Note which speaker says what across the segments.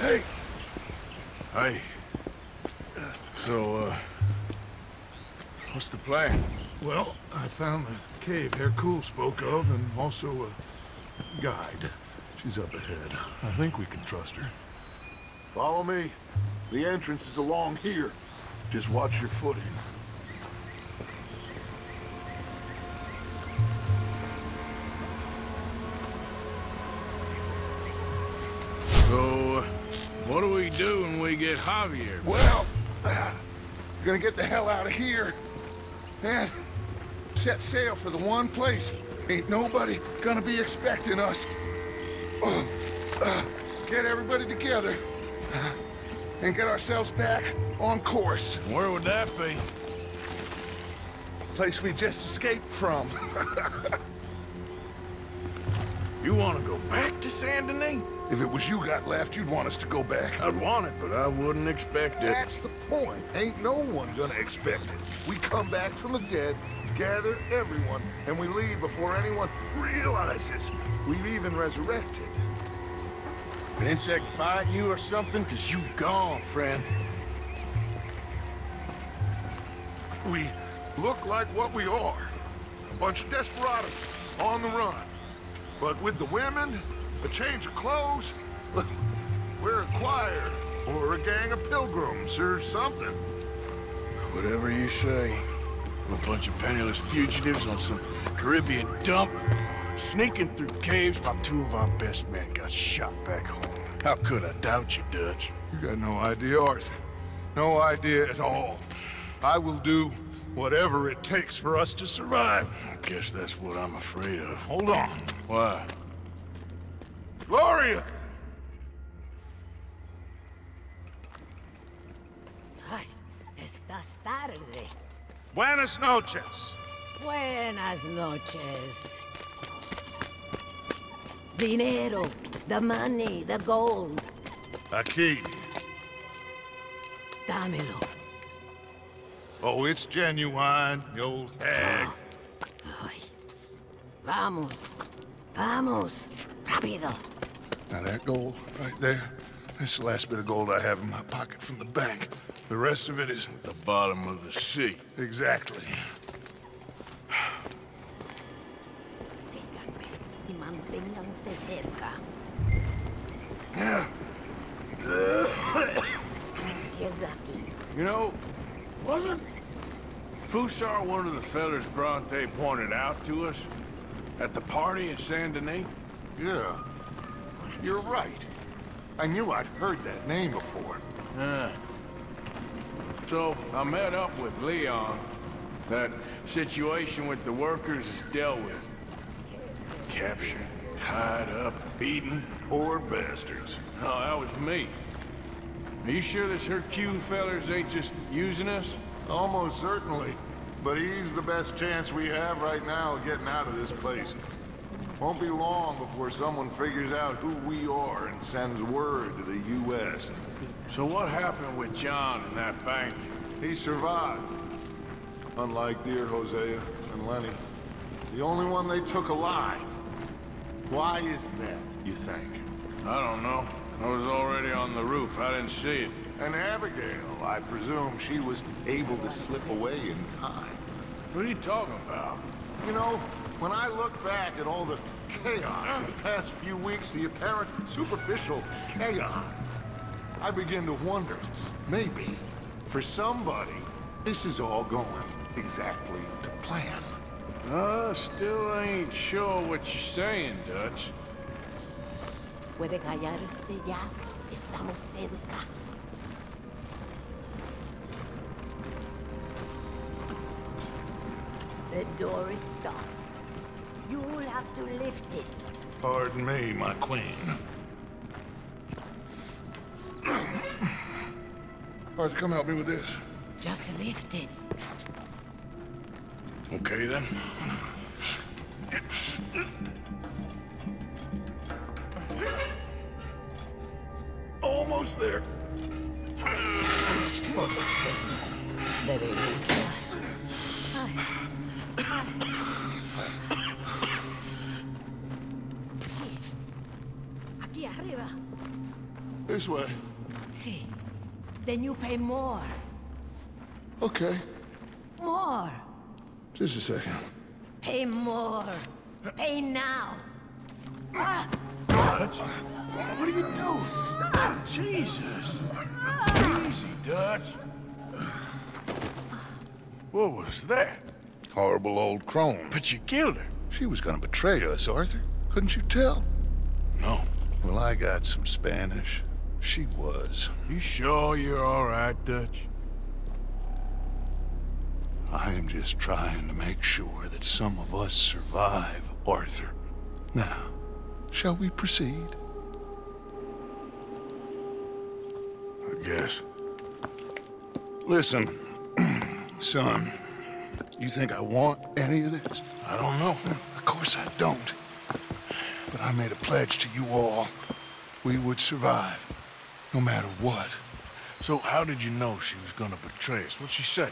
Speaker 1: Hey!
Speaker 2: Hey. So, uh... What's the plan?
Speaker 1: Well, I found the cave Hercule spoke of, and also a guide. She's up ahead. I think we can trust her. Follow me. The entrance is along here. Just watch your footing.
Speaker 2: So, what do we do when we get Javier?
Speaker 1: Well, we're gonna get the hell out of here. And set sail for the one place. Ain't nobody gonna be expecting us. Uh, uh, get everybody together. And get ourselves back on course.
Speaker 2: Where would that be?
Speaker 1: Place we just escaped from.
Speaker 2: You want to go back to Saint Denis?
Speaker 1: If it was you got left, you'd want us to go back.
Speaker 2: I'd want it, but I wouldn't expect it.
Speaker 1: That's the point. Ain't no one gonna expect it. We come back from the dead, gather everyone, and we leave before anyone realizes we've even resurrected.
Speaker 2: An insect bite you or something? Cause you gone, friend.
Speaker 1: We look like what we are. A bunch of desperados on the run. But with the women, a change of clothes, we're a choir or a gang of pilgrims or something.
Speaker 2: Whatever you say. A bunch of penniless fugitives on some Caribbean dump, sneaking through caves while two of our best men got shot back home. How could I doubt you, Dutch?
Speaker 1: You got no idea, Arthur. No idea at all. I will do whatever it takes for us to survive.
Speaker 2: I guess that's what I'm afraid of.
Speaker 1: Hold on.
Speaker 2: Why?
Speaker 1: Gloria!
Speaker 3: Ay, estás tarde.
Speaker 1: Buenas noches.
Speaker 3: Buenas noches. Dinero, the money, the gold.
Speaker 1: Aquí.
Speaker 3: Dámelo.
Speaker 1: Oh, it's genuine, the old hag.
Speaker 3: Ay. Vamos. Vamos. Rápido.
Speaker 1: Now that gold right there, that's the last bit of gold I have in my pocket from the bank. The rest of it is
Speaker 2: At the bottom of the sea.
Speaker 1: exactly.
Speaker 3: Síganme y manténganse cerca. A la.
Speaker 2: You know, wasn't Fussar one of the fellers Bronte pointed out to us at the party in Saint Denis?
Speaker 1: Yeah, you're right. I knew I'd heard that name before.
Speaker 2: Yeah. So, I met up with Leon. That situation with the workers is dealt with. Captured, tied up, beaten.
Speaker 1: Poor bastards.
Speaker 2: Oh, that was me. Are you sure this Hercule fellers ain't just using us?
Speaker 1: Almost certainly. But he's the best chance we have right now of getting out of this place. Won't be long before someone figures out who we are and sends word to the U.S.
Speaker 2: So what happened with John in that bank?
Speaker 1: He survived. Unlike dear Hosea and Lenny. The only one they took alive. Why is that, you think?
Speaker 2: I don't know. I was already on the roof. I didn't see it.
Speaker 1: And Abigail, I presume she was able to slip away in time.
Speaker 2: What are you talking about?
Speaker 1: You know, when I look back at all the chaos of the past few weeks, the apparent superficial chaos, I begin to wonder, maybe, for somebody, this is all going exactly to plan.
Speaker 2: I still ain't sure what you're saying, Dutch.
Speaker 3: Puede callarse ya. Estamos cerca. The door is stuck. You'll have to lift it.
Speaker 1: Pardon me, my queen. Arthur, come help me with this.
Speaker 3: Just lift it.
Speaker 2: Okay, then.
Speaker 1: Almost there.
Speaker 3: Derecha.
Speaker 1: This way.
Speaker 3: See, then you pay more.
Speaker 1: Okay.
Speaker 3: More.
Speaker 1: Just a second.
Speaker 3: Pay more. Pay now. Ah,
Speaker 2: Dutch? What are you doing? Jesus. Easy, Dutch. What was that?
Speaker 1: Horrible old crone.
Speaker 2: But you killed her.
Speaker 1: She was gonna betray us, Arthur. Couldn't you tell?
Speaker 2: No.
Speaker 1: Well, I got some Spanish. She was.
Speaker 2: You sure you're all right, Dutch?
Speaker 1: I am just trying to make sure that some of us survive, Arthur. Now, shall we proceed?
Speaker 2: I guess.
Speaker 1: Listen, son, you think I want any of this?
Speaker 2: I don't know.
Speaker 1: Of course I don't. But I made a pledge to you all. We would survive, no matter what.
Speaker 2: So how did you know she was gonna betray us? What'd she say?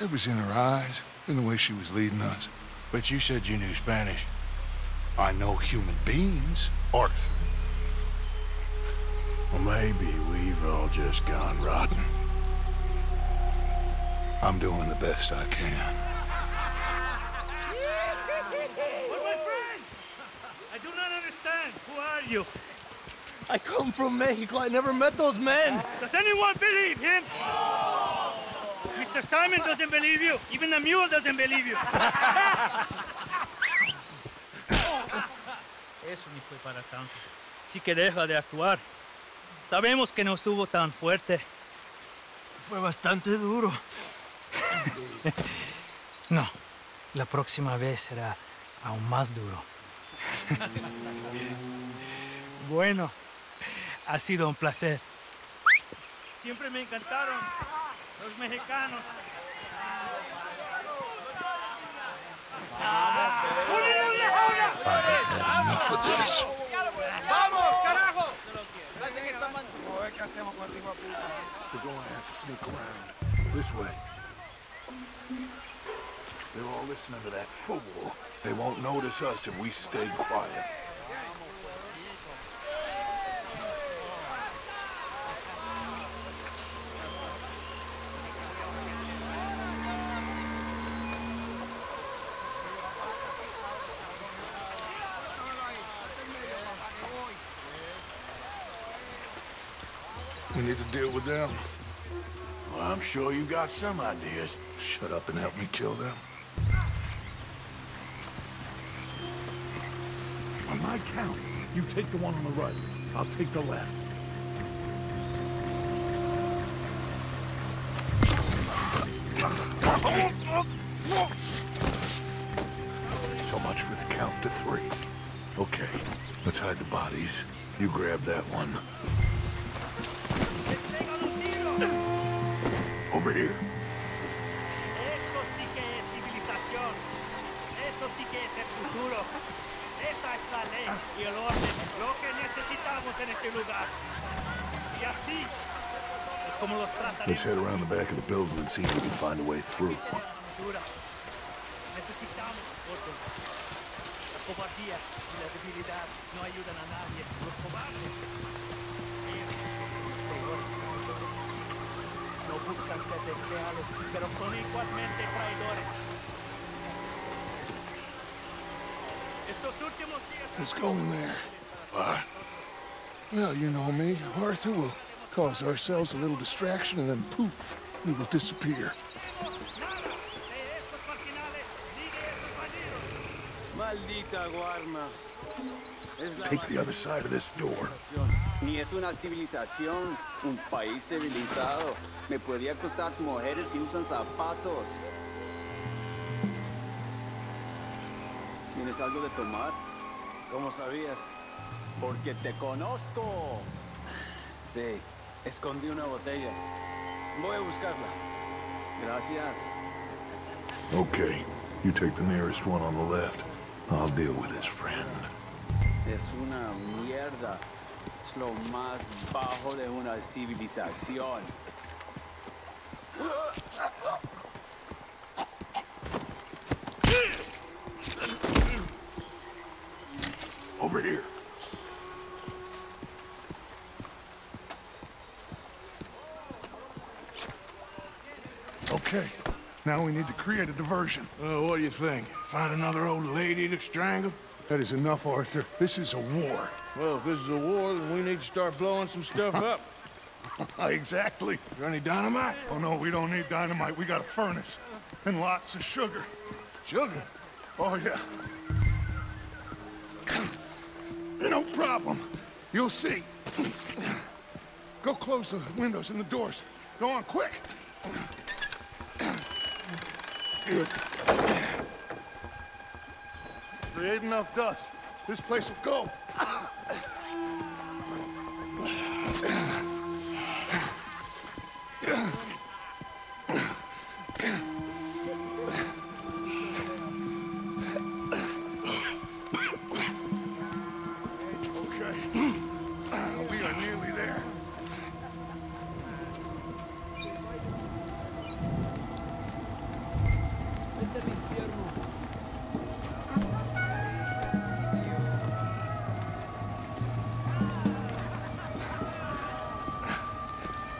Speaker 1: It was in her eyes, in the way she was leading us.
Speaker 2: But you said you knew Spanish.
Speaker 1: I know human beings, Arthur.
Speaker 2: Well, maybe we've all just gone rotten.
Speaker 1: I'm doing the best I can.
Speaker 4: But my friend, I do not understand. Who are you?
Speaker 5: I come from Mexico. I never met those men.
Speaker 4: Does anyone believe him? Mr. Simon doesn't believe you. Even the mule doesn't believe you. Eso ni fue para tanto. Sí que deja de actuar. Sabemos que no estuvo tan fuerte.
Speaker 5: Fue bastante duro.
Speaker 6: No, la próxima vez será aún más duro. bueno, ha sido un placer.
Speaker 4: Siempre me encantaron los mexicanos.
Speaker 1: Enough of this. We're going to have to sneak around. This way. They're all listening to that fool. They won't notice us if we stay quiet. We need to deal with them.
Speaker 2: Well, I'm sure you got some ideas.
Speaker 1: Shut up and help me kill them. On my count, you take the one on the right. I'll take the left. So much for the count to three. Okay, let's hide the bodies. You grab that one.
Speaker 4: Ley y el orden. Lo que necesitamos en este lugar. Y así es como los trataremos.
Speaker 1: Let's head around the back of the building and see if we can find a way through.
Speaker 4: Necesitamos. La cobardía y la debilidad no ayudan a nadie. Los cobardes. Ellos son peores. No buscan ser deseados, pero son igualmente traidores.
Speaker 1: Let's go in there.
Speaker 2: Why?
Speaker 1: Well, you know me. Arthur will cause ourselves a little distraction and then poof, we will disappear.
Speaker 4: Nada de estos marginales ni de estos bandidos.
Speaker 7: Maldita Guarma. Es
Speaker 1: Take the other side of this door.
Speaker 7: Ni es una civilización, un país civilizado. Me podría costar mujeres que usan zapatos. ¿Tienes algo de tomar? ¿Cómo sabías? Porque te conozco. Sí, escondí una botella. Voy a buscarla. Gracias.
Speaker 1: Okay, you take the nearest one on the left. I'll deal with his friend.
Speaker 7: Es una mierda. Es lo más bajo de una civilización.
Speaker 1: over here. Okay, now we need to create a diversion.
Speaker 2: Uh, what do you think? Find another old lady to strangle?
Speaker 1: That is enough, Arthur. This is a war.
Speaker 2: Well, if this is a war, then we need to start blowing some stuff up.
Speaker 1: exactly.
Speaker 2: Is there any dynamite?
Speaker 1: Oh, no, we don't need dynamite. We got a furnace. And lots of sugar.
Speaker 2: Sugar?
Speaker 1: Oh, yeah. No problem. You'll see. Go close the windows and the doors. Go on, quick. Create enough dust. This place will go.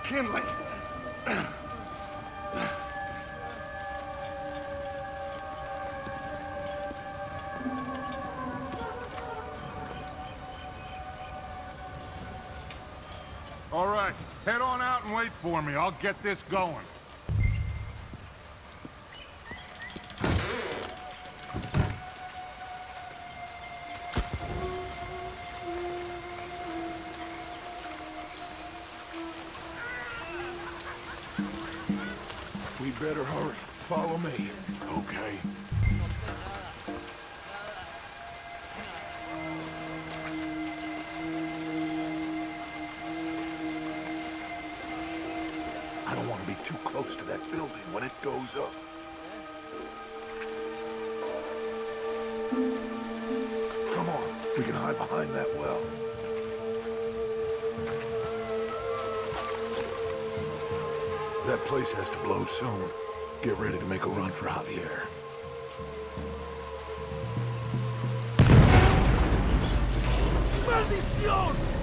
Speaker 1: Kindling. All right, head on out and wait for me. I'll get this going. Better hurry. Follow me.
Speaker 2: Okay.
Speaker 1: I don't want to be too close to that building when it goes up. Come on, we can hide behind that well. That place has to blow soon. Get ready to make a run for Javier.
Speaker 4: ¡Maldición!